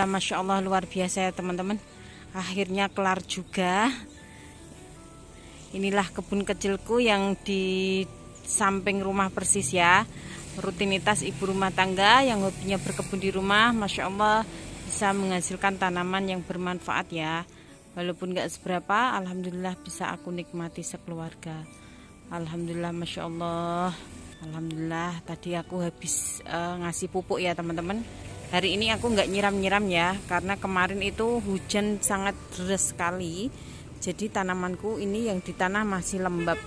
Alhamdulillah Masya Allah luar biasa ya teman-teman. Akhirnya kelar juga. Inilah kebun kecilku yang di samping rumah persis ya. Rutinitas ibu rumah tangga yang hobinya berkebun di rumah Masya Allah bisa menghasilkan tanaman yang bermanfaat ya. Walaupun gak seberapa Alhamdulillah bisa aku nikmati sekeluarga. Alhamdulillah Masya Allah. Alhamdulillah tadi aku habis uh, ngasih pupuk ya teman-teman hari ini aku nggak nyiram-nyiram ya karena kemarin itu hujan sangat deras sekali. Jadi tanamanku ini yang di tanah masih lembab.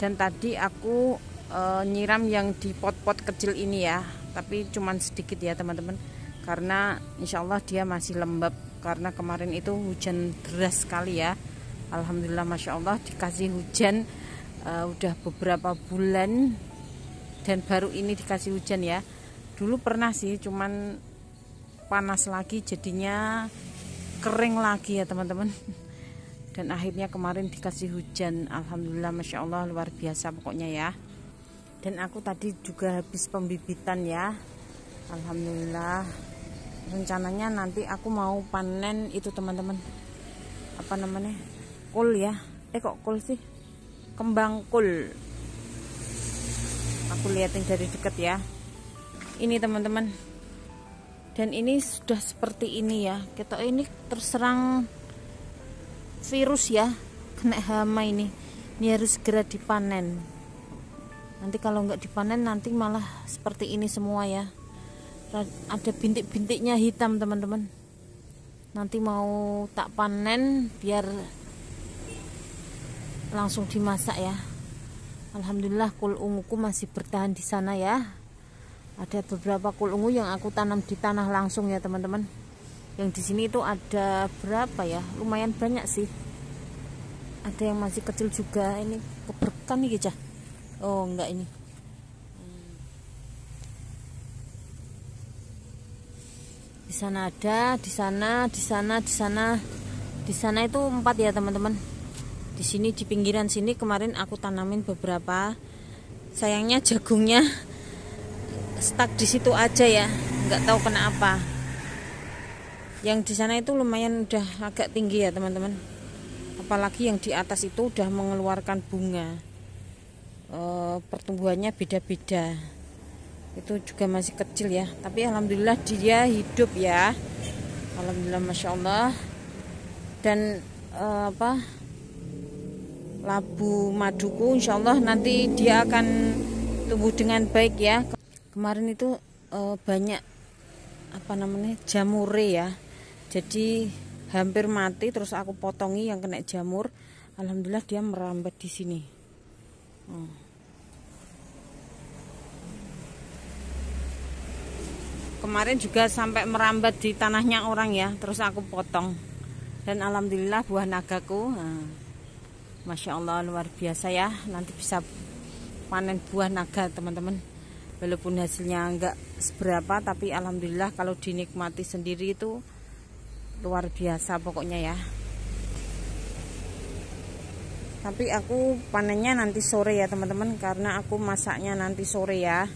Dan tadi aku e, nyiram yang di pot-pot kecil ini ya tapi cuman sedikit ya teman-teman. Karena insya Allah dia masih lembab karena kemarin itu hujan deras sekali ya. Alhamdulillah Masya Allah dikasih hujan e, udah beberapa bulan. Dan baru ini dikasih hujan ya dulu pernah sih cuman panas lagi jadinya kering lagi ya teman-teman. Dan akhirnya kemarin dikasih hujan. Alhamdulillah Masya Allah luar biasa pokoknya ya. Dan aku tadi juga habis pembibitan ya. Alhamdulillah. Rencananya nanti aku mau panen itu teman-teman. Apa namanya? Kul ya. Eh kok kul sih? Kembang kul. Aku liatin dari dekat ya ini teman-teman. Dan ini sudah seperti ini ya. Kita ini terserang virus ya. Kena hama ini. Ini harus segera dipanen. Nanti kalau nggak dipanen nanti malah seperti ini semua ya. Ada bintik-bintiknya hitam teman-teman. Nanti mau tak panen biar langsung dimasak ya. Alhamdulillah kul unguku masih bertahan di sana ya ada beberapa kul ungu yang aku tanam di tanah langsung ya teman-teman. Yang di sini itu ada berapa ya? Lumayan banyak sih. Ada yang masih kecil juga. Ini keberkan nih gejah oh enggak ini. Di sana ada di sana di sana di sana. Di sana itu empat ya teman-teman. Di sini di pinggiran sini kemarin aku tanamin beberapa. Sayangnya jagungnya stuck di situ aja ya nggak tahu kenapa yang di sana itu lumayan udah agak tinggi ya teman-teman. Apalagi yang di atas itu udah mengeluarkan bunga. E, pertumbuhannya beda-beda. Itu juga masih kecil ya. Tapi alhamdulillah dia hidup ya. Alhamdulillah masya Allah. Dan e, apa labu maduku insya Allah nanti dia akan tumbuh dengan baik ya kemarin itu e, banyak apa namanya jamure ya. Jadi hampir mati terus aku potongi yang kena jamur. Alhamdulillah dia merambat di sini. Hmm. kemarin juga sampai merambat di tanahnya orang ya terus aku potong. Dan alhamdulillah buah nagaku hmm. masya Allah luar biasa ya. Nanti bisa panen buah naga teman-teman walaupun hasilnya enggak seberapa tapi alhamdulillah kalau dinikmati sendiri itu luar biasa pokoknya ya. Tapi aku panennya nanti sore ya teman-teman karena aku masaknya nanti sore ya.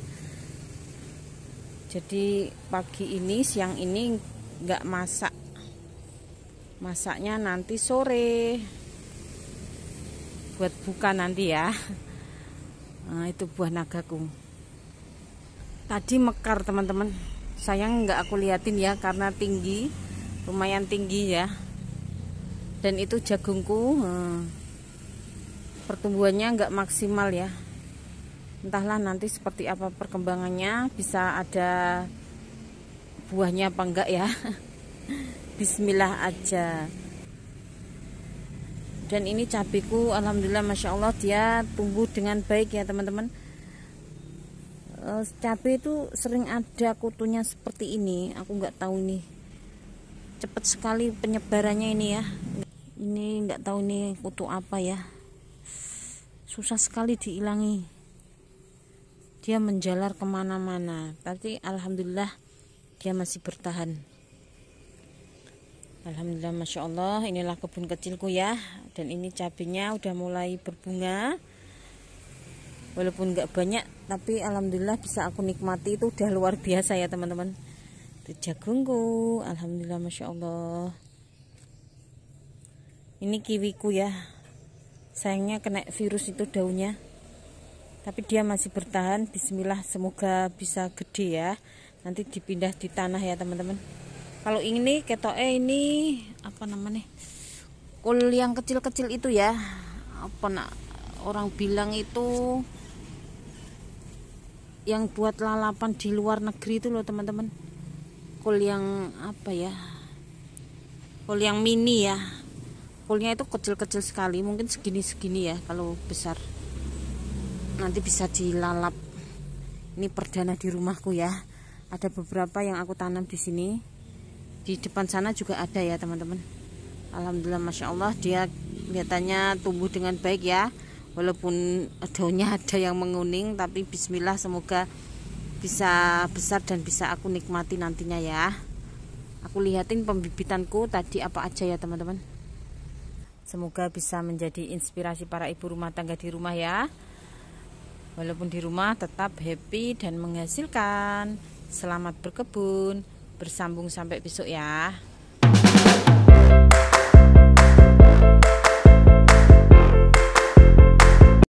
Jadi pagi ini siang ini enggak masak. Masaknya nanti sore. Buat buka nanti ya. Nah, itu buah nagaku tadi mekar teman-teman. Sayang nggak aku liatin ya karena tinggi. Lumayan tinggi ya. Dan itu jagungku hmm, pertumbuhannya nggak maksimal ya. Entahlah nanti seperti apa perkembangannya. Bisa ada buahnya apa enggak ya. Bismillah aja. Dan ini cabiku alhamdulillah masya Allah dia tumbuh dengan baik ya teman-teman uh, cabai itu sering ada kutunya seperti ini. Aku nggak tahu nih cepat sekali penyebarannya ini ya. Ini nggak tahu ini kutu apa ya. Susah sekali dihilangi dia menjalar ke mana-mana. Tapi alhamdulillah dia masih bertahan. Alhamdulillah Masya Allah inilah kebun kecilku ya. Dan ini cabenya udah mulai berbunga walaupun nggak banyak tapi alhamdulillah bisa aku nikmati. Itu udah luar biasa ya teman-teman. Itu jagungku. Alhamdulillah masya Allah. Ini kiwiku ya. Sayangnya kena virus itu daunnya tapi dia masih bertahan. Bismillah semoga bisa gede ya. Nanti dipindah di tanah ya teman-teman. Kalau ini ketoke ini apa namanya kul yang kecil-kecil itu ya. Apa nak orang bilang itu yang buat lalapan di luar negeri itu loh teman-teman. Kul yang apa ya? Kul yang mini ya. Kulnya itu kecil-kecil sekali mungkin segini-segini ya kalau besar. Nanti bisa dilalap. Ini perdana di rumahku ya. Ada beberapa yang aku tanam di sini. Di depan sana juga ada ya teman-teman. Alhamdulillah Masya Allah dia kelihatannya tumbuh dengan baik ya walaupun daunnya ada yang menguning tapi Bismillah semoga bisa besar dan bisa aku nikmati nantinya ya aku lihatin pembibitanku tadi apa aja ya teman-teman Semoga bisa menjadi inspirasi para ibu rumah tangga di rumah ya. Walaupun di rumah tetap happy dan menghasilkan. Selamat berkebun. Bersambung sampai besok ya.